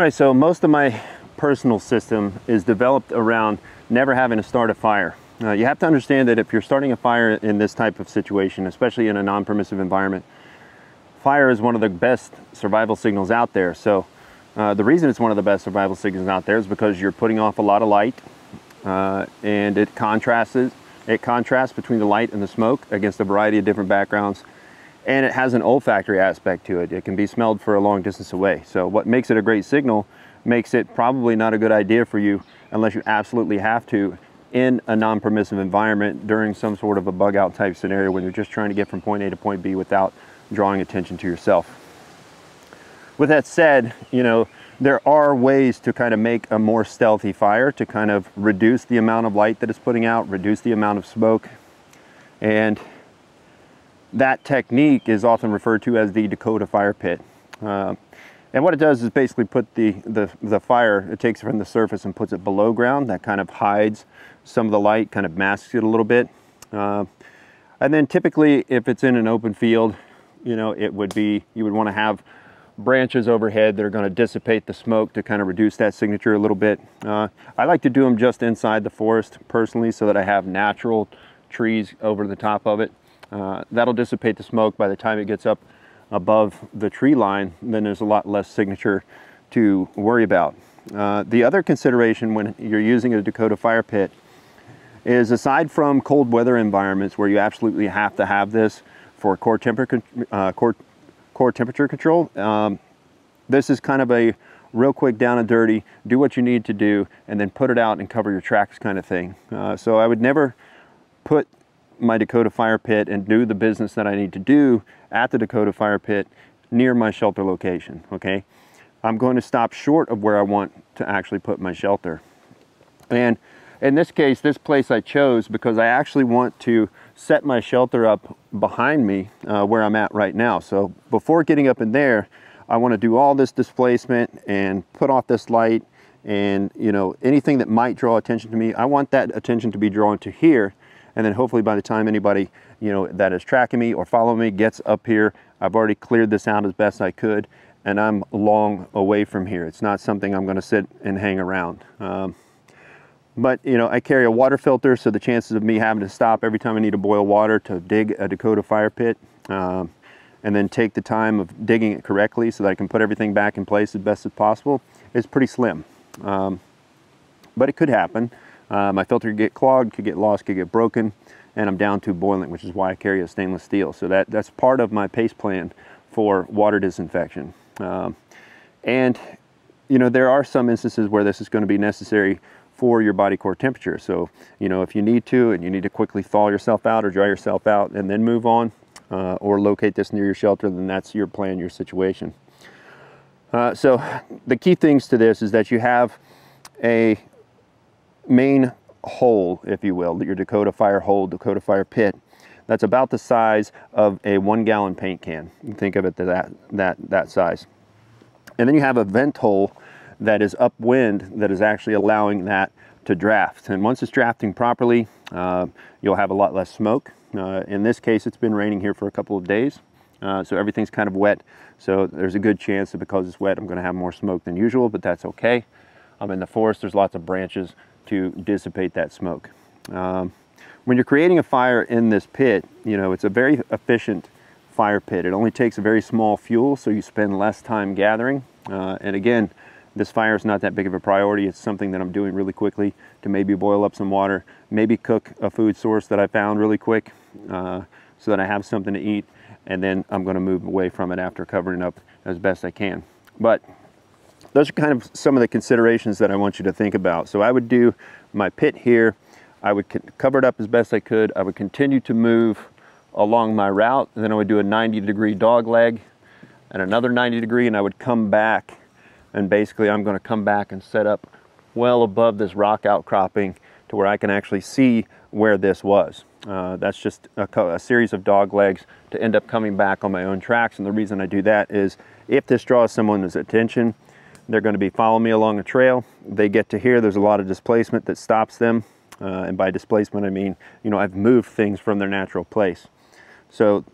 All right, so most of my personal system is developed around never having to start a fire. Uh, you have to understand that if you're starting a fire in this type of situation, especially in a non-permissive environment, fire is one of the best survival signals out there. So uh, the reason it's one of the best survival signals out there is because you're putting off a lot of light uh, and it contrasts, it contrasts between the light and the smoke against a variety of different backgrounds and it has an olfactory aspect to it. It can be smelled for a long distance away. So what makes it a great signal makes it probably not a good idea for you unless you absolutely have to in a non-permissive environment during some sort of a bug out type scenario when you're just trying to get from point A to point B without drawing attention to yourself. With that said, you know, there are ways to kind of make a more stealthy fire to kind of reduce the amount of light that it's putting out, reduce the amount of smoke. And that technique is often referred to as the Dakota fire pit. Uh, and what it does is basically put the, the, the fire, it takes it from the surface and puts it below ground. That kind of hides some of the light, kind of masks it a little bit. Uh, and then typically if it's in an open field, you know, it would be, you would want to have branches overhead that are going to dissipate the smoke to kind of reduce that signature a little bit. Uh, I like to do them just inside the forest personally so that I have natural trees over the top of it. Uh, that'll dissipate the smoke by the time it gets up above the tree line, then there's a lot less signature to worry about. Uh, the other consideration when you're using a Dakota fire pit is aside from cold weather environments where you absolutely have to have this for core, uh, core, core temperature control, um, this is kind of a real quick down and dirty, do what you need to do, and then put it out and cover your tracks kind of thing. Uh, so I would never put my Dakota fire pit and do the business that I need to do at the Dakota fire pit near my shelter location, okay? I'm going to stop short of where I want to actually put my shelter. And in this case, this place I chose because I actually want to set my shelter up behind me uh, where I'm at right now. So before getting up in there, I want to do all this displacement and put off this light and you know anything that might draw attention to me. I want that attention to be drawn to here and then hopefully by the time anybody you know that is tracking me or following me gets up here I've already cleared this out as best I could and I'm long away from here. It's not something I'm going to sit and hang around. Um, but you know I carry a water filter so the chances of me having to stop every time I need to boil water to dig a Dakota fire pit um, and then take the time of digging it correctly so that I can put everything back in place as best as possible is pretty slim. Um, but it could happen uh, my filter could get clogged, could get lost, could get broken, and I'm down to boiling, which is why I carry a stainless steel. So that, that's part of my pace plan for water disinfection. Um, and, you know, there are some instances where this is going to be necessary for your body core temperature. So, you know, if you need to and you need to quickly thaw yourself out or dry yourself out and then move on uh, or locate this near your shelter, then that's your plan, your situation. Uh, so the key things to this is that you have a main hole, if you will, that your Dakota Fire hole, Dakota Fire pit, that's about the size of a one gallon paint can. Think of it that, that, that size. And then you have a vent hole that is upwind that is actually allowing that to draft. And once it's drafting properly, uh, you'll have a lot less smoke. Uh, in this case, it's been raining here for a couple of days. Uh, so everything's kind of wet. So there's a good chance that because it's wet, I'm gonna have more smoke than usual, but that's okay. I'm in the forest, there's lots of branches to dissipate that smoke. Um, when you're creating a fire in this pit, you know, it's a very efficient fire pit. It only takes a very small fuel, so you spend less time gathering. Uh, and again, this fire is not that big of a priority. It's something that I'm doing really quickly to maybe boil up some water, maybe cook a food source that I found really quick uh, so that I have something to eat, and then I'm gonna move away from it after covering up as best I can. But those are kind of some of the considerations that I want you to think about. So I would do my pit here. I would cover it up as best I could. I would continue to move along my route. And then I would do a 90 degree dog leg and another 90 degree and I would come back and basically I'm going to come back and set up well above this rock outcropping to where I can actually see where this was. Uh, that's just a, a, series of dog legs to end up coming back on my own tracks. And the reason I do that is if this draws someone's attention, they're going to be following me along a trail. They get to here, there's a lot of displacement that stops them. Uh, and by displacement, I mean, you know, I've moved things from their natural place. So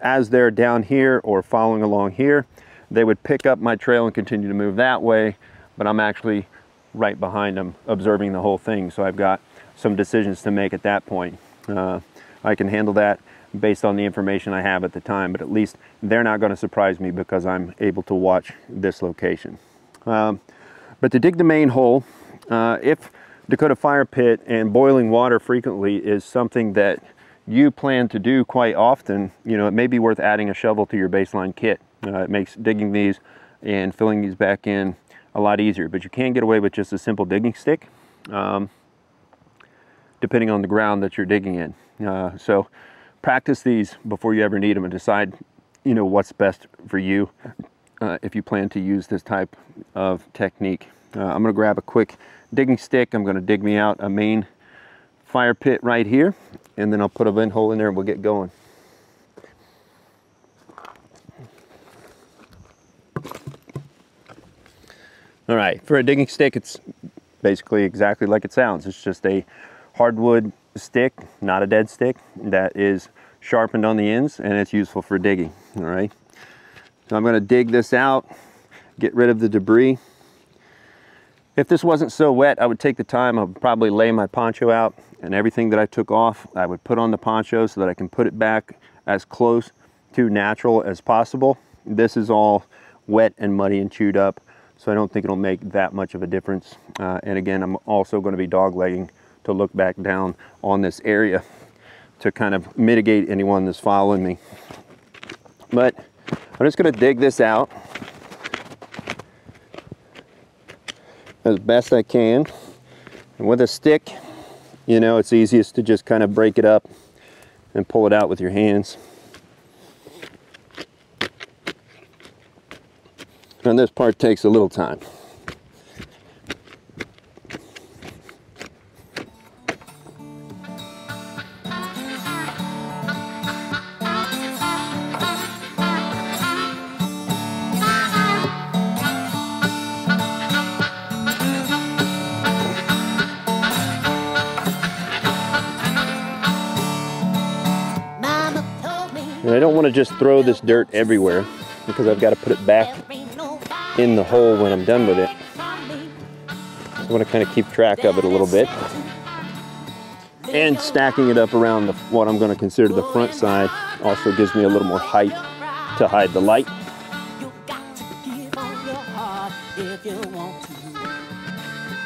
as they're down here or following along here, they would pick up my trail and continue to move that way, but I'm actually right behind them observing the whole thing. So I've got some decisions to make at that point. Uh, I can handle that based on the information I have at the time, but at least they're not going to surprise me because I'm able to watch this location. Um, but to dig the main hole, uh, if Dakota Fire Pit and boiling water frequently is something that you plan to do quite often, you know, it may be worth adding a shovel to your baseline kit. Uh, it makes digging these and filling these back in a lot easier, but you can get away with just a simple digging stick, um, depending on the ground that you're digging in. Uh, so practice these before you ever need them and decide, you know, what's best for you uh, if you plan to use this type of technique. Uh, I'm gonna grab a quick digging stick. I'm gonna dig me out a main fire pit right here, and then I'll put a vent hole in there and we'll get going. All right, for a digging stick, it's basically exactly like it sounds. It's just a hardwood stick, not a dead stick, that is sharpened on the ends and it's useful for digging, all right? So I'm gonna dig this out, get rid of the debris. If this wasn't so wet, I would take the time, I would probably lay my poncho out and everything that I took off, I would put on the poncho so that I can put it back as close to natural as possible. This is all wet and muddy and chewed up, so I don't think it'll make that much of a difference. Uh, and again, I'm also gonna be doglegging to look back down on this area to kind of mitigate anyone that's following me. But I'm just gonna dig this out as best I can. And with a stick, you know, it's easiest to just kind of break it up and pull it out with your hands. And this part takes a little time. Just throw this dirt everywhere because I've got to put it back in the hole when I'm done with it. I want to kind of keep track of it a little bit. And stacking it up around the, what I'm going to consider the front side also gives me a little more height to hide the light.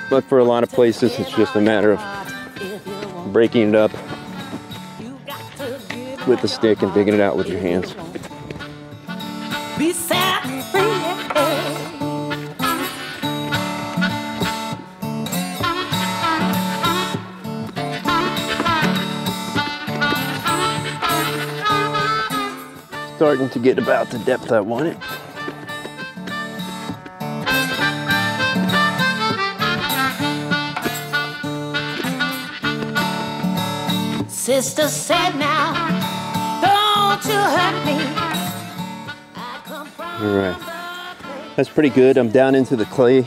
But for a lot of places, it's just a matter of breaking it up with the stick and digging it out with your hands. Be set free. Starting to get about the depth I want it. Sister said now all right. That's pretty good. I'm down into the clay.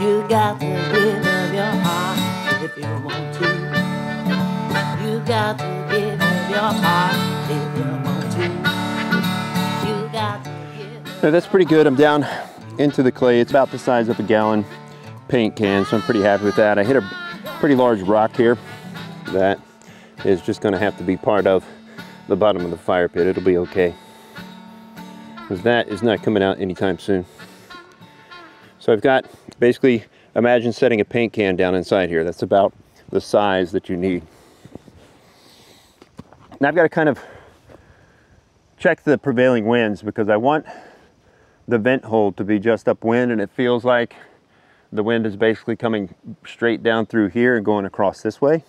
You got to give of your heart if you want to. You got to give of your heart if you want to. You got to give. Now that's pretty good. I'm down into the clay. It's about the size of a gallon paint can, so I'm pretty happy with that. I hit a pretty large rock here that is just gonna have to be part of the bottom of the fire pit. It'll be okay. Because that is not coming out anytime soon. So I've got, basically, imagine setting a paint can down inside here. That's about the size that you need. Now I've got to kind of check the prevailing winds because I want the vent hole to be just upwind and it feels like the wind is basically coming straight down through here and going across this way.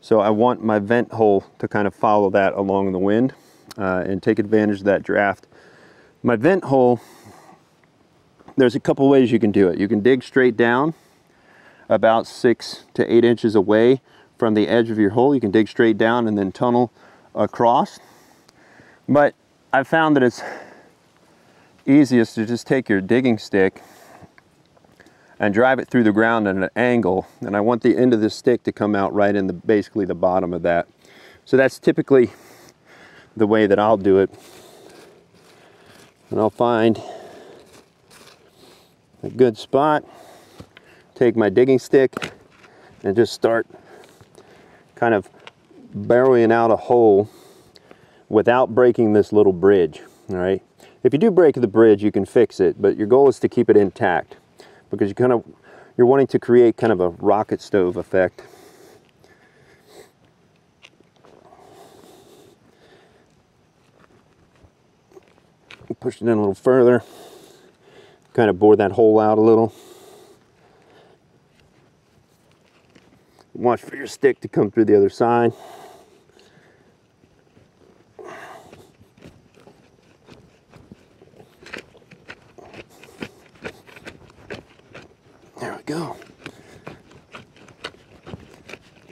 So I want my vent hole to kind of follow that along the wind uh, and take advantage of that draft. My vent hole, there's a couple ways you can do it. You can dig straight down about six to eight inches away from the edge of your hole. You can dig straight down and then tunnel across. But I've found that it's easiest to just take your digging stick and drive it through the ground at an angle. And I want the end of the stick to come out right in the basically the bottom of that. So that's typically the way that I'll do it. And I'll find a good spot, take my digging stick and just start kind of burrowing out a hole without breaking this little bridge, all right? If you do break the bridge, you can fix it, but your goal is to keep it intact because you're kind of, you're wanting to create kind of a rocket stove effect. Push it in a little further, kind of bore that hole out a little. Watch for your stick to come through the other side.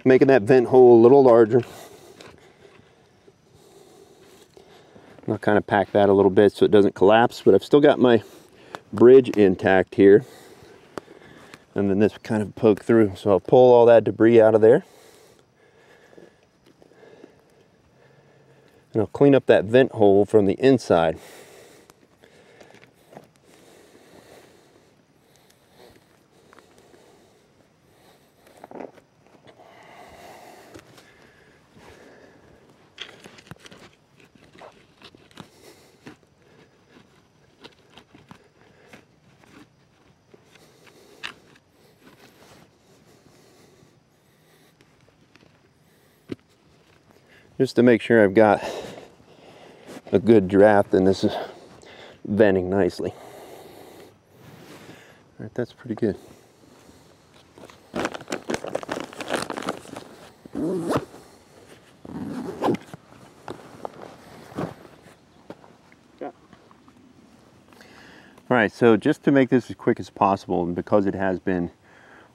Making that vent hole a little larger. I'll kind of pack that a little bit so it doesn't collapse, but I've still got my bridge intact here and then this kind of poke through. So I'll pull all that debris out of there. And I'll clean up that vent hole from the inside. Just to make sure I've got a good draft and this is venting nicely. All right, that's pretty good. All right, so just to make this as quick as possible, and because it has been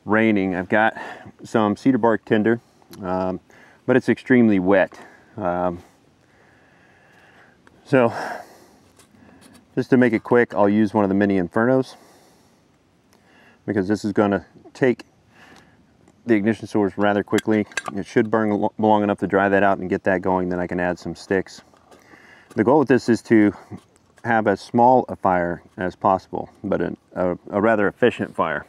raining, I've got some cedar bark tinder, um, but it's extremely wet. Um, so just to make it quick, I'll use one of the mini Infernos because this is going to take the ignition source rather quickly. It should burn long enough to dry that out and get that going, then I can add some sticks. The goal with this is to have as small a fire as possible, but a, a, a rather efficient fire.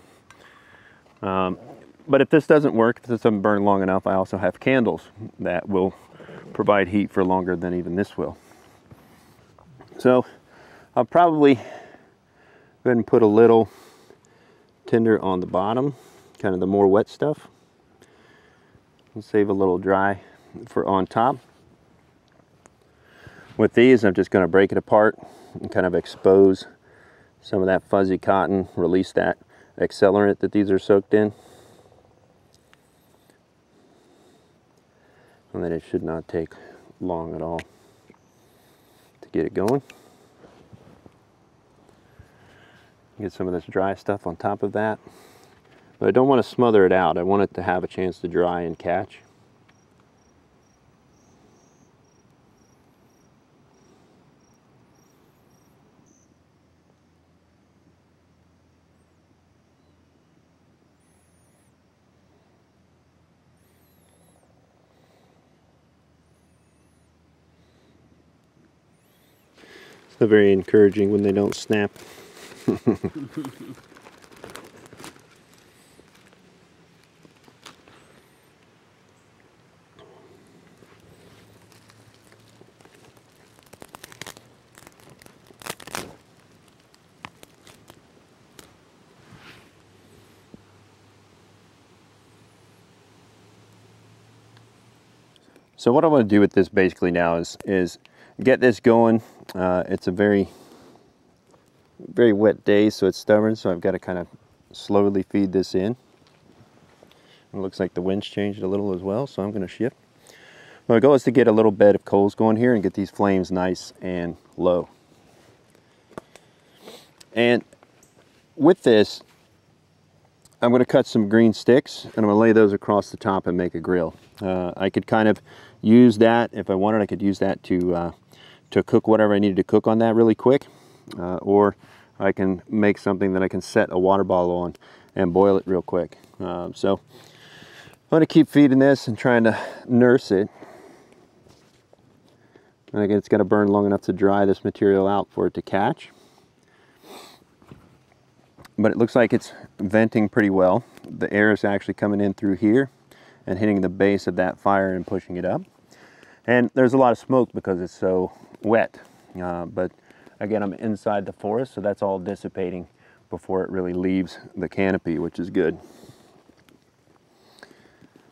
Um, but if this doesn't work, if this doesn't burn long enough, I also have candles that will provide heat for longer than even this will. So I'll probably go ahead and put a little tinder on the bottom, kind of the more wet stuff. And save a little dry for on top. With these, I'm just going to break it apart and kind of expose some of that fuzzy cotton, release that accelerant that these are soaked in. And then it should not take long at all to get it going. Get some of this dry stuff on top of that. But I don't want to smother it out. I want it to have a chance to dry and catch. It's very encouraging when they don't snap. So what I want to do with this basically now is, is get this going. Uh, it's a very, very wet day, so it's stubborn, so I've got to kind of slowly feed this in. It looks like the wind's changed a little as well, so I'm going to shift. My goal is to get a little bed of coals going here and get these flames nice and low. And with this, I'm going to cut some green sticks and I'm going to lay those across the top and make a grill. Uh, I could kind of use that, if I wanted, I could use that to uh, to cook whatever I needed to cook on that really quick. Uh, or I can make something that I can set a water bottle on and boil it real quick. Um, so I'm to keep feeding this and trying to nurse it. And again, it's gonna burn long enough to dry this material out for it to catch. But it looks like it's venting pretty well. The air is actually coming in through here and hitting the base of that fire and pushing it up. And there's a lot of smoke because it's so wet. Uh, but again, I'm inside the forest, so that's all dissipating before it really leaves the canopy, which is good.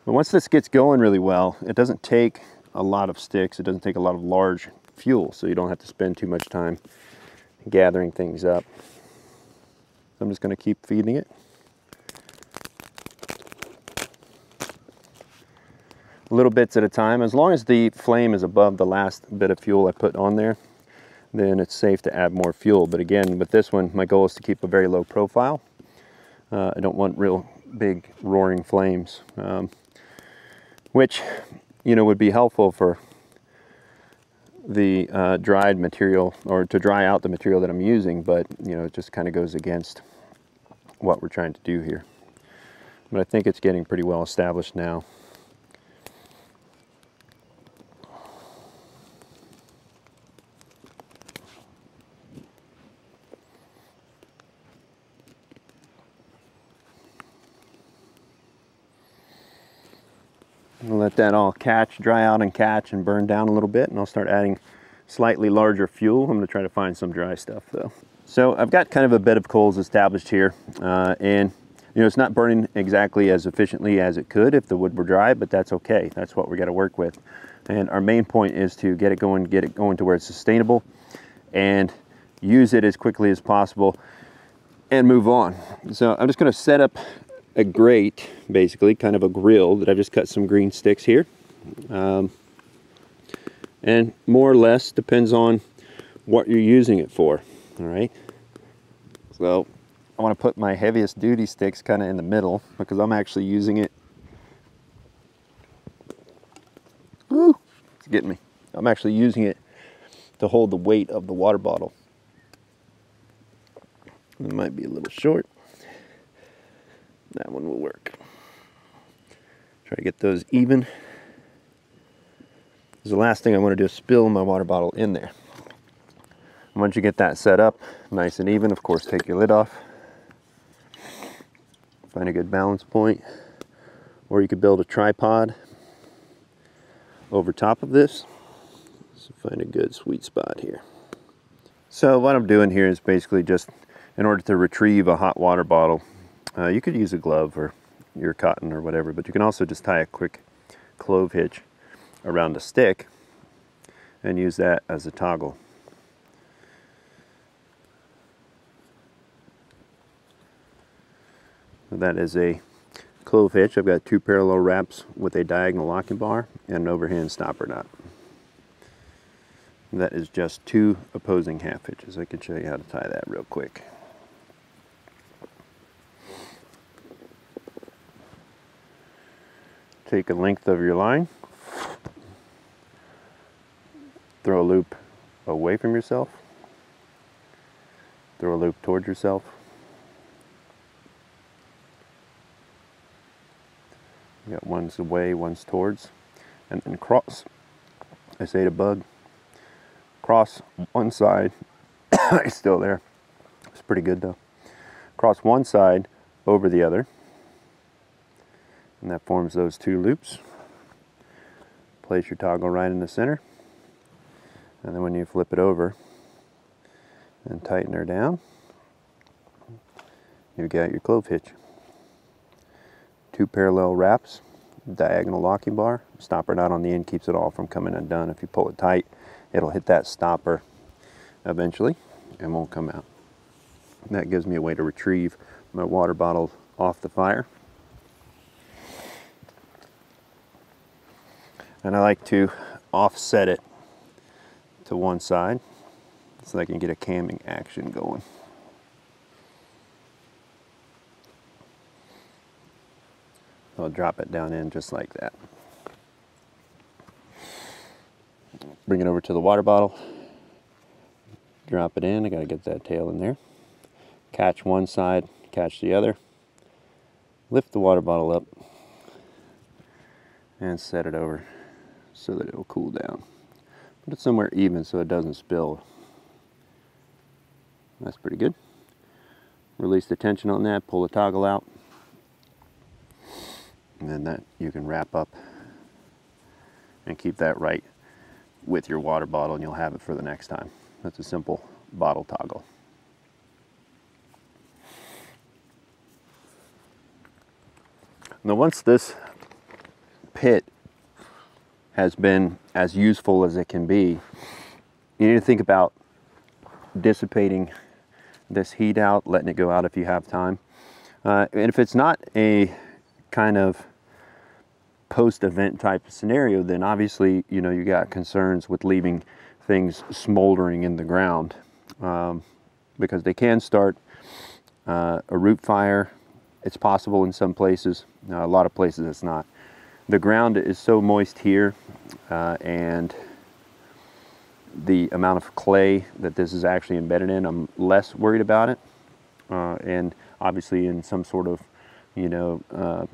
But once this gets going really well, it doesn't take a lot of sticks. It doesn't take a lot of large fuel, so you don't have to spend too much time gathering things up. So I'm just going to keep feeding it. Little bits at a time. As long as the flame is above the last bit of fuel I put on there, then it's safe to add more fuel. But again, with this one, my goal is to keep a very low profile. Uh, I don't want real big roaring flames, um, which you know, would be helpful for the uh, dried material or to dry out the material that I'm using, but you know, it just kind of goes against what we're trying to do here. But I think it's getting pretty well established now. let that all catch, dry out and catch and burn down a little bit and I'll start adding slightly larger fuel. I'm gonna try to find some dry stuff though. So I've got kind of a bed of coals established here uh, and you know, it's not burning exactly as efficiently as it could if the wood were dry, but that's okay. That's what we gotta work with. And our main point is to get it going, get it going to where it's sustainable and use it as quickly as possible and move on. So I'm just gonna set up a grate, basically, kind of a grill that I've just cut some green sticks here. Um, and more or less depends on what you're using it for, all right? So I want to put my heaviest duty sticks kind of in the middle because I'm actually using it. Woo, it's getting me. I'm actually using it to hold the weight of the water bottle. It might be a little short. That one will work. Try to get those even. The last thing I want to do is spill my water bottle in there. once you get that set up, nice and even, of course, take your lid off. Find a good balance point. Or you could build a tripod over top of this. So find a good sweet spot here. So what I'm doing here is basically just in order to retrieve a hot water bottle uh, you could use a glove or your cotton or whatever, but you can also just tie a quick clove hitch around a stick and use that as a toggle. That is a clove hitch. I've got two parallel wraps with a diagonal locking bar and an overhand stopper knot. that is just two opposing half hitches. I can show you how to tie that real quick. Take a length of your line, throw a loop away from yourself, throw a loop towards yourself, you got one's away, one's towards, and then cross. I say to bug, cross one side, it's still there. It's pretty good though. Cross one side over the other and that forms those two loops. Place your toggle right in the center. And then when you flip it over and tighten her down, you've got your clove hitch. Two parallel wraps, diagonal locking bar, stopper knot on the end keeps it all from coming undone. If you pull it tight, it'll hit that stopper eventually and won't come out. And that gives me a way to retrieve my water bottle off the fire and I like to offset it to one side so I can get a camming action going. I'll drop it down in just like that. Bring it over to the water bottle. Drop it in. I got to get that tail in there. Catch one side, catch the other. lift the water bottle up and set it over so that it will cool down. Put it somewhere even so it doesn't spill. That's pretty good. Release the tension on that, pull the toggle out, and then that you can wrap up and keep that right with your water bottle and you'll have it for the next time. That's a simple bottle toggle. Now once this pit has been as useful as it can be, you need to think about dissipating this heat out, letting it go out if you have time. Uh, and if it's not a kind of post-event type scenario, then obviously, you know, you got concerns with leaving things smoldering in the ground um, because they can start uh, a root fire. It's possible in some places, uh, a lot of places it's not. The ground is so moist here uh, and the amount of clay that this is actually embedded in, I'm less worried about it. Uh, and obviously in some sort of, you know, uh,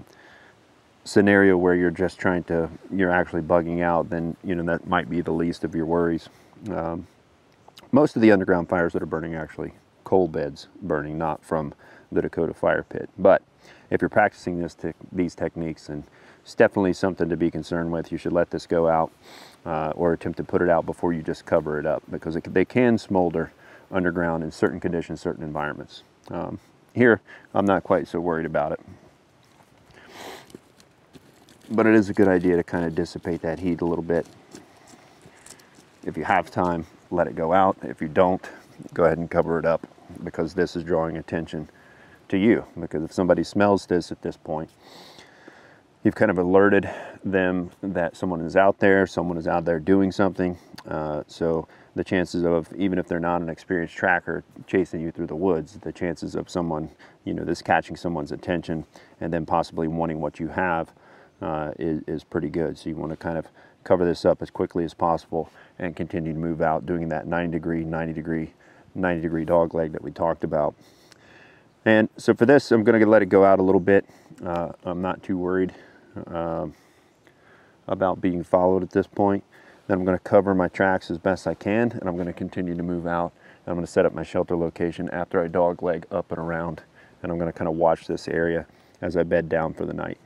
scenario where you're just trying to, you're actually bugging out, then, you know, that might be the least of your worries. Um, most of the underground fires that are burning actually coal beds burning, not from the Dakota fire pit. But if you're practicing this te these techniques, and it's definitely something to be concerned with. You should let this go out uh, or attempt to put it out before you just cover it up because it, they can smolder underground in certain conditions, certain environments. Um, here, I'm not quite so worried about it but it is a good idea to kind of dissipate that heat a little bit. If you have time, let it go out. If you don't, go ahead and cover it up because this is drawing attention to you. Because if somebody smells this at this point, you've kind of alerted them that someone is out there, someone is out there doing something. Uh, so the chances of, even if they're not an experienced tracker chasing you through the woods, the chances of someone, you know, this catching someone's attention and then possibly wanting what you have uh, is, is pretty good. So you want to kind of cover this up as quickly as possible and continue to move out doing that 90 degree, 90 degree, 90 degree dog leg that we talked about. And so for this, I'm going to let it go out a little bit. Uh, I'm not too worried uh, about being followed at this point. Then I'm going to cover my tracks as best I can, and I'm going to continue to move out. I'm going to set up my shelter location after I dog leg up and around, and I'm going to kind of watch this area as I bed down for the night.